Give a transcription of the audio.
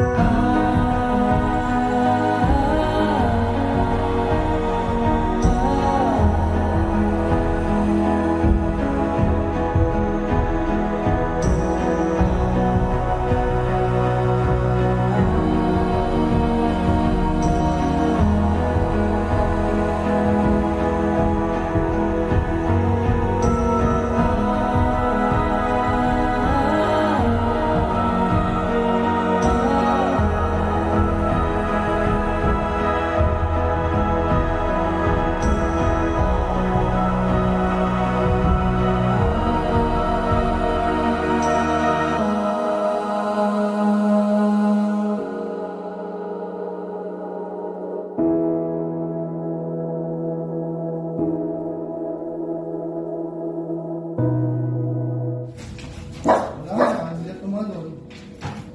Bye. Música